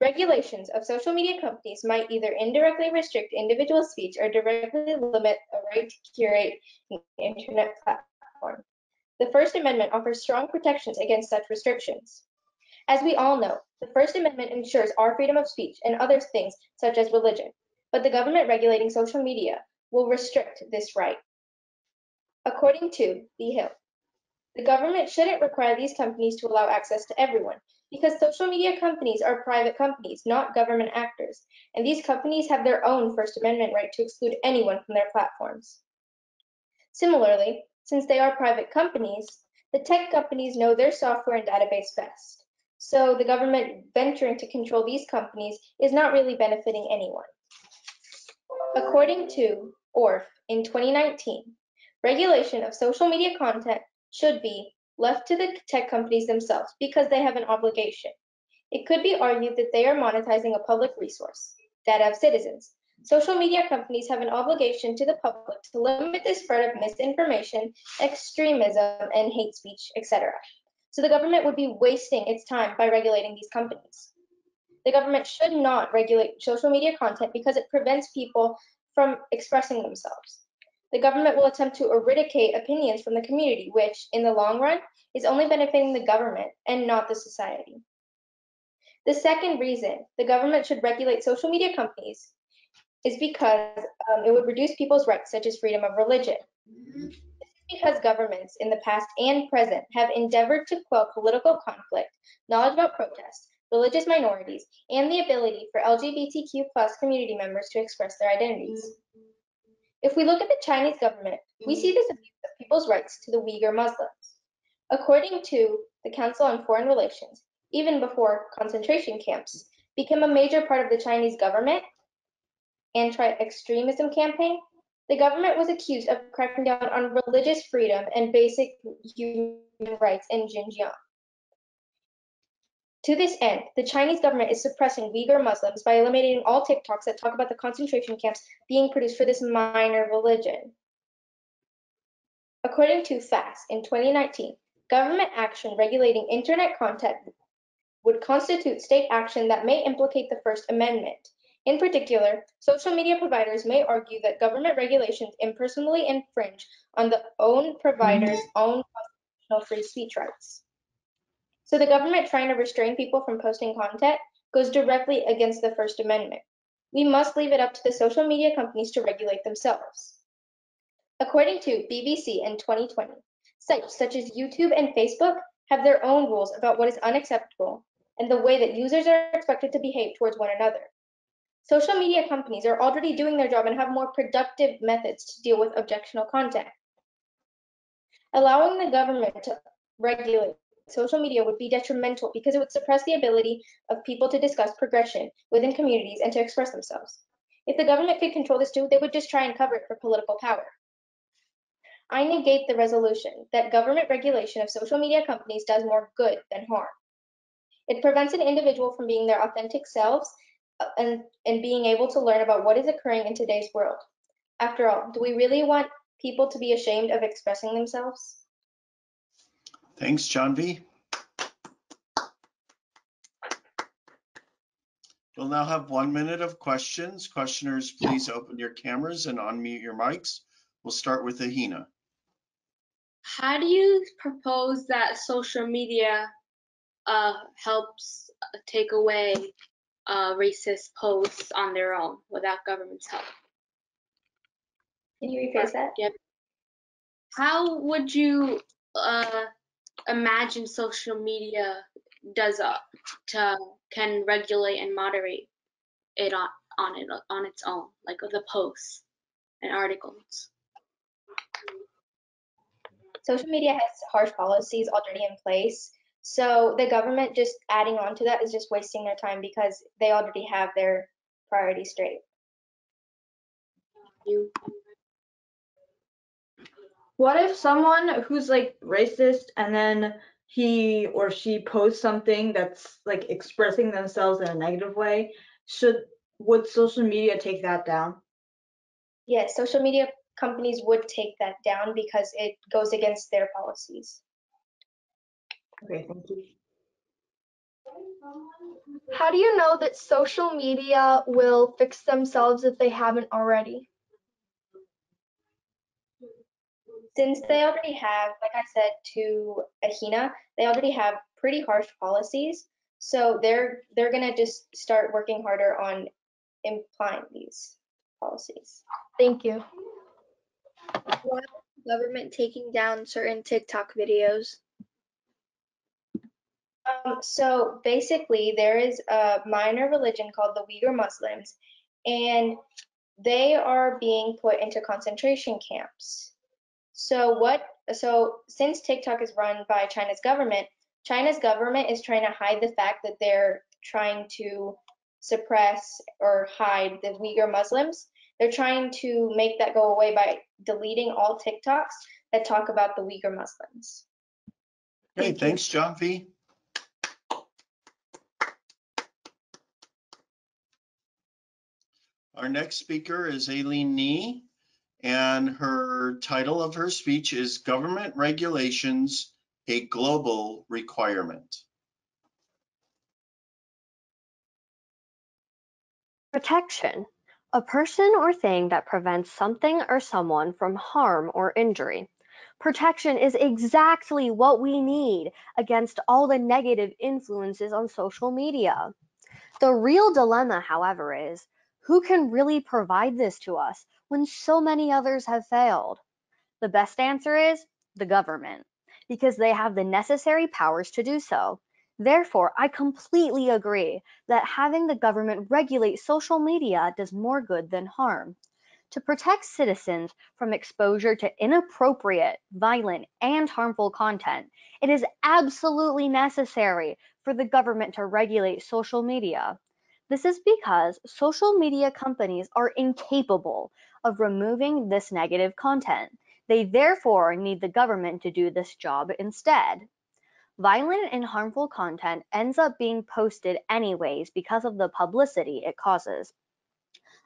regulations of social media companies might either indirectly restrict individual speech or directly limit the right to curate an internet platform. The First Amendment offers strong protections against such restrictions. As we all know, the First Amendment ensures our freedom of speech and other things such as religion, but the government regulating social media will restrict this right. According to The Hill, the government shouldn't require these companies to allow access to everyone because social media companies are private companies, not government actors, and these companies have their own First Amendment right to exclude anyone from their platforms. Similarly, since they are private companies, the tech companies know their software and database best. So the government venturing to control these companies is not really benefiting anyone. According to ORF in 2019, regulation of social media content should be left to the tech companies themselves because they have an obligation. It could be argued that they are monetizing a public resource, data of citizens. Social media companies have an obligation to the public to limit the spread of misinformation, extremism, and hate speech, etc. So the government would be wasting its time by regulating these companies. The government should not regulate social media content because it prevents people from expressing themselves the government will attempt to eradicate opinions from the community, which, in the long run, is only benefiting the government and not the society. The second reason the government should regulate social media companies is because um, it would reduce people's rights, such as freedom of religion. Because governments in the past and present have endeavored to quell political conflict, knowledge about protests, religious minorities, and the ability for LGBTQ plus community members to express their identities. If we look at the Chinese government, we see this abuse of people's rights to the Uyghur Muslims. According to the Council on Foreign Relations, even before concentration camps became a major part of the Chinese government anti-extremism campaign, the government was accused of cracking down on religious freedom and basic human rights in Xinjiang. To this end, the Chinese government is suppressing Uyghur Muslims by eliminating all TikToks that talk about the concentration camps being produced for this minor religion. According to FAST, in 2019, government action regulating internet content would constitute state action that may implicate the First Amendment. In particular, social media providers may argue that government regulations impersonally infringe on the own provider's mm-hmm. own constitutional free speech rights. So the government trying to restrain people from posting content goes directly against the First Amendment. We must leave it up to the social media companies to regulate themselves. According to BBC in 2020, sites such as YouTube and Facebook have their own rules about what is unacceptable and the way that users are expected to behave towards one another. Social media companies are already doing their job and have more productive methods to deal with objectionable content. Allowing the government to regulate social media would be detrimental because it would suppress the ability of people to discuss progression within communities and to express themselves. If the government could control this too, they would just try and cover it for political power. I negate the resolution that government regulation of social media companies does more good than harm. It prevents an individual from being their authentic selves and, and being able to learn about what is occurring in today's world. After all, do we really want people to be ashamed of expressing themselves? Thanks, John V. We'll now have one minute of questions. Questioners, please open your cameras and unmute your mics. We'll start with Ahina. How do you propose that social media uh, helps take away uh, racist posts on their own without government's help? Can you rephrase that? Yep. How would you uh, imagine social media does uh, to can regulate and moderate it on on it on its own, like the posts and articles? Social media has harsh policies already in place. So the government just adding on to that is just wasting their time because they already have their priorities straight. You What if someone who's like racist and then he or she posts something that's like expressing themselves in a negative way? Should would social media take that down? Yes, social media companies would take that down because it goes against their policies. Okay, thank you. How do you know that social media will fix themselves if they haven't already? Since they already have, like I said to Ahina, they already have pretty harsh policies. So they're they're gonna just start working harder on implying these policies. Thank you. Why is the government taking down certain TikTok videos? Um, so basically, there is a minor religion called the Uyghur Muslims, and they are being put into concentration camps. So what? So since TikTok is run by China's government, China's government is trying to hide the fact that they're trying to suppress or hide the Uyghur Muslims. They're trying to make that go away by deleting all TikToks that talk about the Uyghur Muslims. Hey, thanks, John V. Our next speaker is Aileen Nee, and her title of her speech is Government Regulations, a Global Requirement. Protection. A person or thing that prevents something or someone from harm or injury. Protection is exactly what we need against all the negative influences on social media. The real dilemma, however, is who can really provide this to us when so many others have failed? The best answer is the government, because they have the necessary powers to do so. Therefore, I completely agree that having the government regulate social media does more good than harm. To protect citizens from exposure to inappropriate, violent, and harmful content, it is absolutely necessary for the government to regulate social media. This is because social media companies are incapable of removing this negative content. They therefore need the government to do this job instead. violent and harmful content ends up being posted anyways because of the publicity it causes.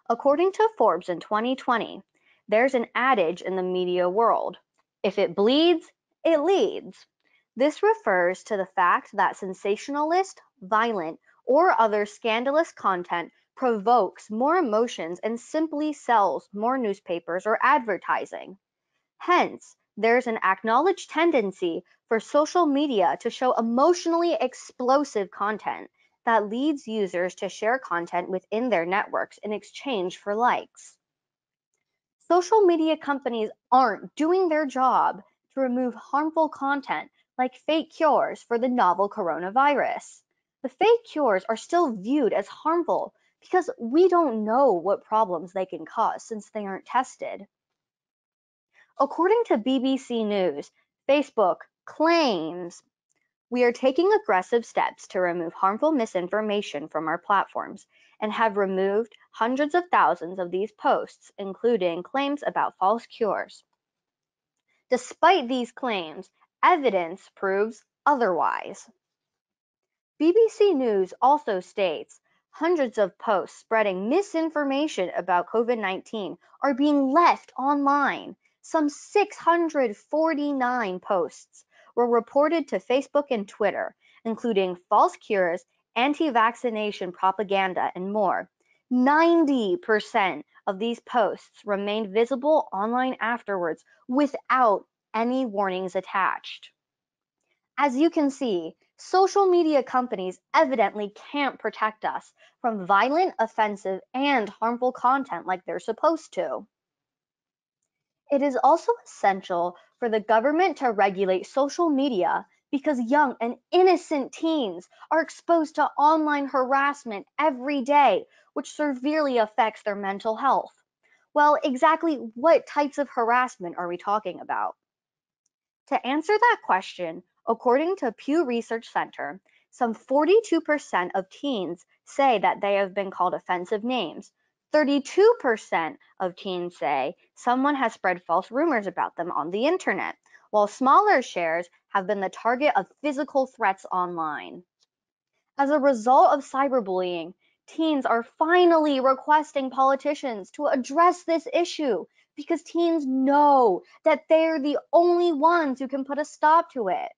According to Forbes in 2020, there's an adage in the media world if it bleeds, it leads. This refers to the fact that sensationalist, violent, or other scandalous content provokes more emotions and simply sells more newspapers or advertising. Hence, there's an acknowledged tendency for social media to show emotionally explosive content that leads users to share content within their networks in exchange for likes. Social media companies aren't doing their job to remove harmful content like fake cures for the novel coronavirus. The fake cures are still viewed as harmful because we don't know what problems they can cause since they aren't tested. According to BBC News, Facebook claims we are taking aggressive steps to remove harmful misinformation from our platforms and have removed hundreds of thousands of these posts, including claims about false cures. Despite these claims, evidence proves otherwise. BBC News also states hundreds of posts spreading misinformation about COVID 19 are being left online. Some 649 posts were reported to Facebook and Twitter, including false cures, anti vaccination propaganda, and more. 90% of these posts remained visible online afterwards without any warnings attached. As you can see, social media companies evidently can't protect us from violent, offensive, and harmful content like they're supposed to. It is also essential for the government to regulate social media because young and innocent teens are exposed to online harassment every day, which severely affects their mental health. Well, exactly what types of harassment are we talking about? To answer that question, according to Pew Research Center, some 42% of teens say that they have been called offensive names. 32% of teens say someone has spread false rumors about them on the internet, while smaller shares have been the target of physical threats online. As a result of cyberbullying, teens are finally requesting politicians to address this issue because teens know that they're the only ones who can put a stop to it.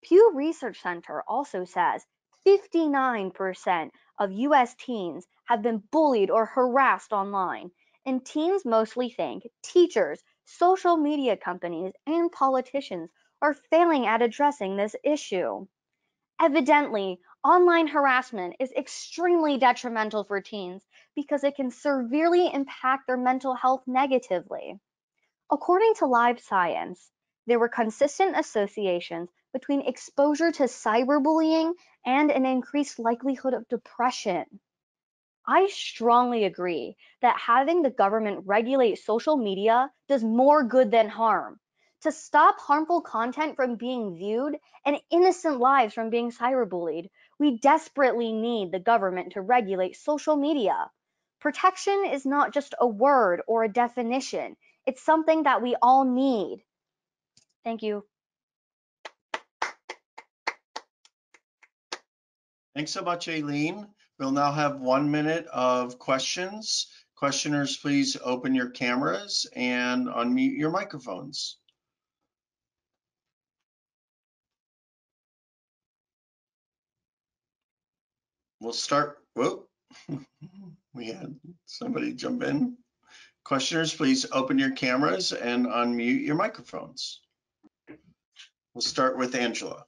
Pew Research Center also says 59% of US teens have been bullied or harassed online, and teens mostly think teachers, social media companies, and politicians are failing at addressing this issue. Evidently, online harassment is extremely detrimental for teens because it can severely impact their mental health negatively. According to Live Science, there were consistent associations between exposure to cyberbullying and an increased likelihood of depression. I strongly agree that having the government regulate social media does more good than harm. To stop harmful content from being viewed and innocent lives from being cyberbullied, we desperately need the government to regulate social media. Protection is not just a word or a definition, it's something that we all need. Thank you. Thanks so much, Aileen. We'll now have one minute of questions. Questioners, please open your cameras and unmute your microphones. We'll start, whoop. we had somebody jump in. Questioners, please open your cameras and unmute your microphones. We'll start with Angela.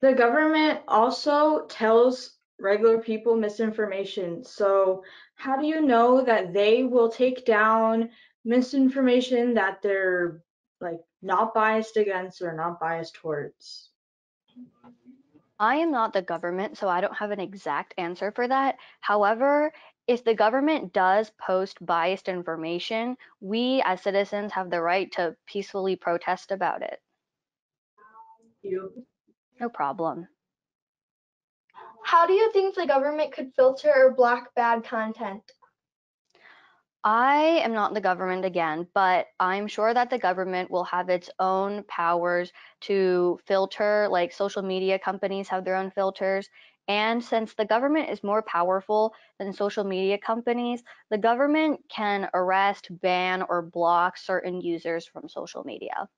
The government also tells regular people misinformation. So how do you know that they will take down misinformation that they're like not biased against or not biased towards? I am not the government, so I don't have an exact answer for that. However, if the government does post biased information, we as citizens have the right to peacefully protest about it. You. No problem. How do you think the government could filter or block bad content? I am not the government again, but I'm sure that the government will have its own powers to filter, like social media companies have their own filters. And since the government is more powerful than social media companies, the government can arrest, ban, or block certain users from social media.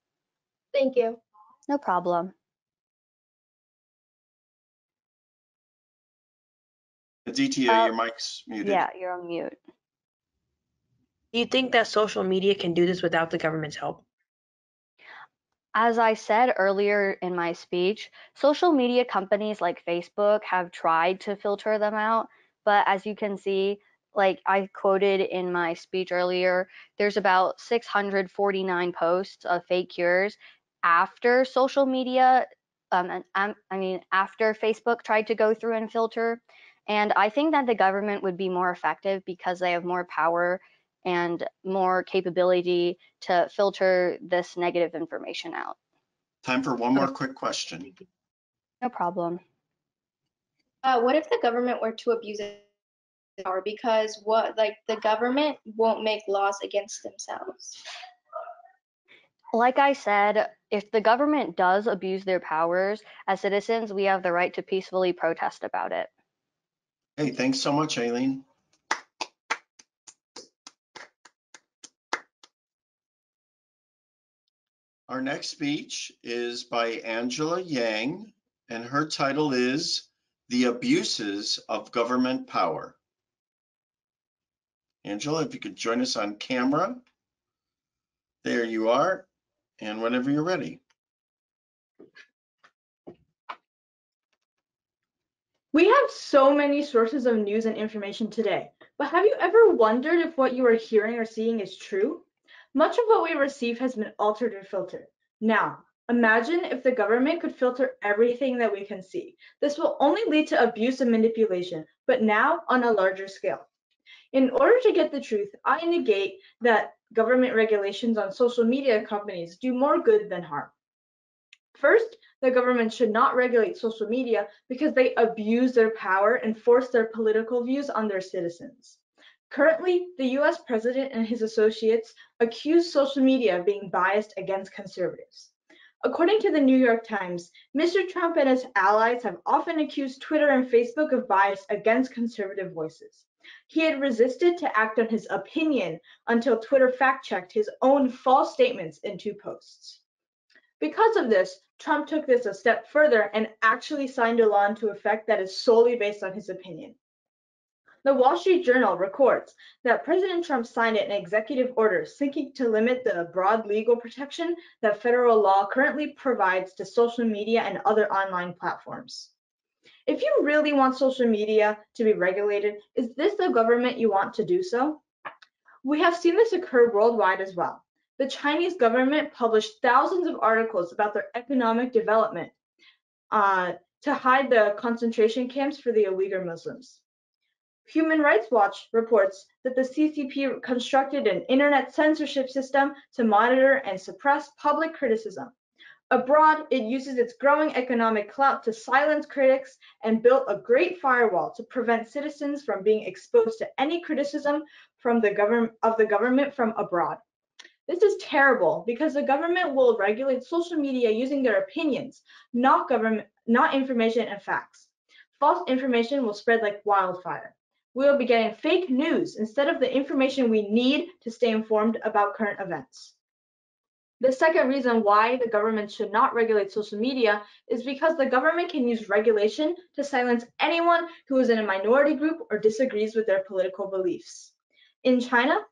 Thank you. No problem. Aditya, Uh, your mic's muted. Yeah, you're on mute. Do you think that social media can do this without the government's help? As I said earlier in my speech, social media companies like Facebook have tried to filter them out, but as you can see, like I quoted in my speech earlier, there's about 649 posts of fake cures after social media, um, and, um, I mean, after Facebook tried to go through and filter. And I think that the government would be more effective because they have more power and more capability to filter this negative information out. Time for one more quick question. No problem. Uh, what if the government were to abuse its power? Because what, like, the government won't make laws against themselves. Like I said, if the government does abuse their powers, as citizens, we have the right to peacefully protest about it. Hey, thanks so much, Aileen. Our next speech is by Angela Yang, and her title is The Abuses of Government Power. Angela, if you could join us on camera. There you are, and whenever you're ready. We have so many sources of news and information today, but have you ever wondered if what you are hearing or seeing is true? Much of what we receive has been altered or filtered. Now, imagine if the government could filter everything that we can see. This will only lead to abuse and manipulation, but now on a larger scale. In order to get the truth, I negate that government regulations on social media companies do more good than harm. First, the government should not regulate social media because they abuse their power and force their political views on their citizens. Currently, the US president and his associates accuse social media of being biased against conservatives. According to the New York Times, Mr. Trump and his allies have often accused Twitter and Facebook of bias against conservative voices. He had resisted to act on his opinion until Twitter fact checked his own false statements in two posts. Because of this, Trump took this a step further and actually signed a law into effect that is solely based on his opinion. The Wall Street Journal records that President Trump signed an executive order seeking to limit the broad legal protection that federal law currently provides to social media and other online platforms. If you really want social media to be regulated, is this the government you want to do so? We have seen this occur worldwide as well. The Chinese government published thousands of articles about their economic development uh, to hide the concentration camps for the Uyghur Muslims. Human Rights Watch reports that the CCP constructed an internet censorship system to monitor and suppress public criticism. Abroad, it uses its growing economic clout to silence critics and built a great firewall to prevent citizens from being exposed to any criticism from the government of the government from abroad. This is terrible because the government will regulate social media using their opinions, not government, not information and facts. False information will spread like wildfire. We will be getting fake news instead of the information we need to stay informed about current events. The second reason why the government should not regulate social media is because the government can use regulation to silence anyone who is in a minority group or disagrees with their political beliefs. In China,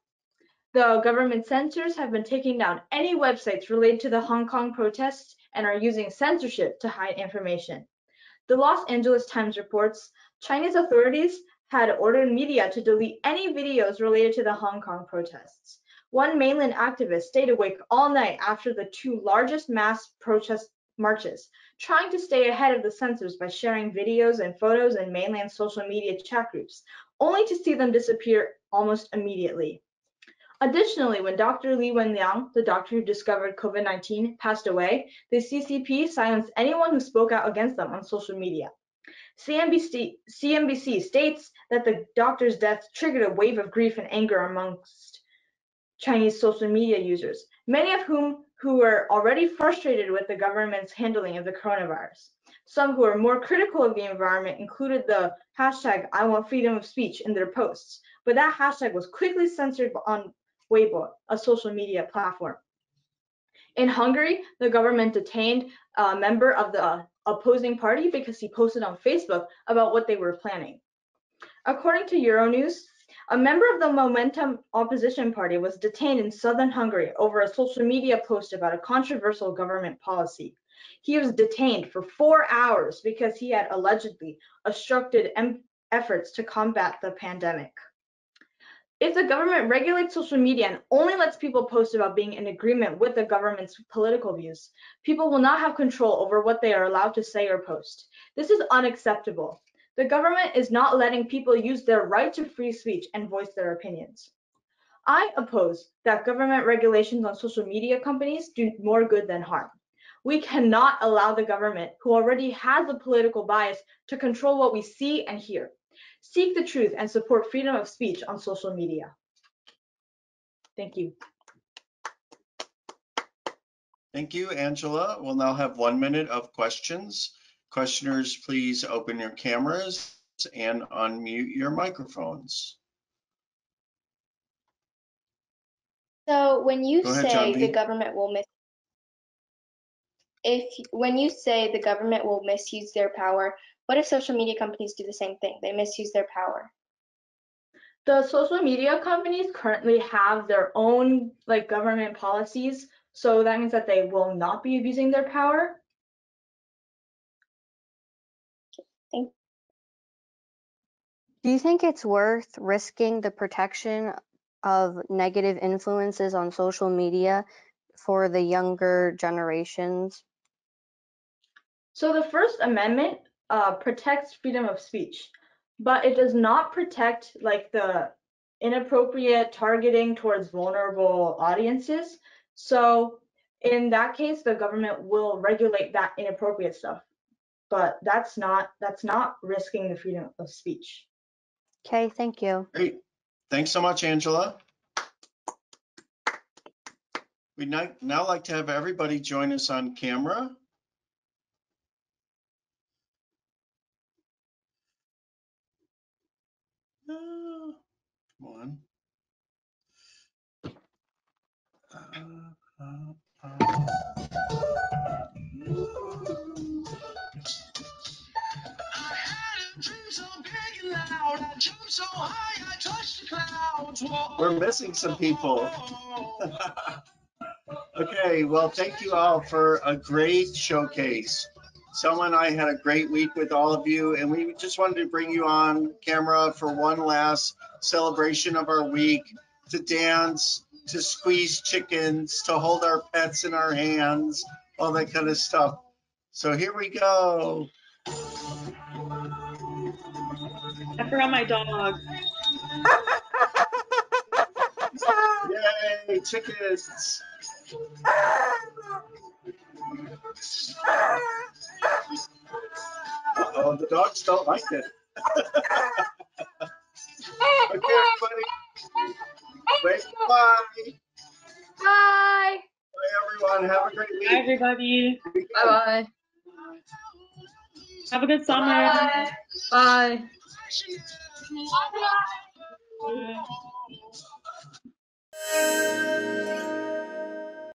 the government censors have been taking down any websites related to the Hong Kong protests and are using censorship to hide information. The Los Angeles Times reports Chinese authorities had ordered media to delete any videos related to the Hong Kong protests. One mainland activist stayed awake all night after the two largest mass protest marches, trying to stay ahead of the censors by sharing videos and photos in mainland social media chat groups, only to see them disappear almost immediately. Additionally, when Dr. Li Wenliang, the doctor who discovered COVID-19, passed away, the CCP silenced anyone who spoke out against them on social media. CNBC, CNBC states that the doctor's death triggered a wave of grief and anger amongst Chinese social media users, many of whom who were already frustrated with the government's handling of the coronavirus. Some who are more critical of the environment included the hashtag I want freedom of speech in their posts, but that hashtag was quickly censored on Weibo, a social media platform. In Hungary, the government detained a member of the opposing party because he posted on Facebook about what they were planning. According to Euronews, a member of the Momentum opposition party was detained in southern Hungary over a social media post about a controversial government policy. He was detained for four hours because he had allegedly obstructed efforts to combat the pandemic. If the government regulates social media and only lets people post about being in agreement with the government's political views, people will not have control over what they are allowed to say or post. This is unacceptable. The government is not letting people use their right to free speech and voice their opinions. I oppose that government regulations on social media companies do more good than harm. We cannot allow the government, who already has a political bias, to control what we see and hear. Seek the truth and support freedom of speech on social media. Thank you. Thank you, Angela. We'll now have one minute of questions. Questioners, please open your cameras and unmute your microphones. So when you Go ahead, say the Janvi. government will mis if when you say the government will misuse their power, what if social media companies do the same thing? They misuse their power. The social media companies currently have their own like government policies, so that means that they will not be abusing their power. Thank Do you think it's worth risking the protection of negative influences on social media for the younger generations? So the First Amendment uh, protects freedom of speech, but it does not protect like the inappropriate targeting towards vulnerable audiences. So in that case, the government will regulate that inappropriate stuff, but that's not that's not risking the freedom of speech. Okay, thank you. Great. Thanks so much, Angela. We'd now like to have everybody join us on camera. Come on. Uh, uh, uh. We're missing some people. Okay, well, thank you all for a great showcase. Selma and I had a great week with all of you, and we just wanted to bring you on camera for one last celebration of our week to dance, to squeeze chickens, to hold our pets in our hands, all that kind of stuff. So here we go. I forgot my dog. Yay, chickens. Ah, ah. Uh-oh, the dogs don't like it. Okay, everybody. Wait, bye. Bye. Bye, everyone. Have a great week. Bye, everybody. Bye Have a good summer. bye. Bye. Bye.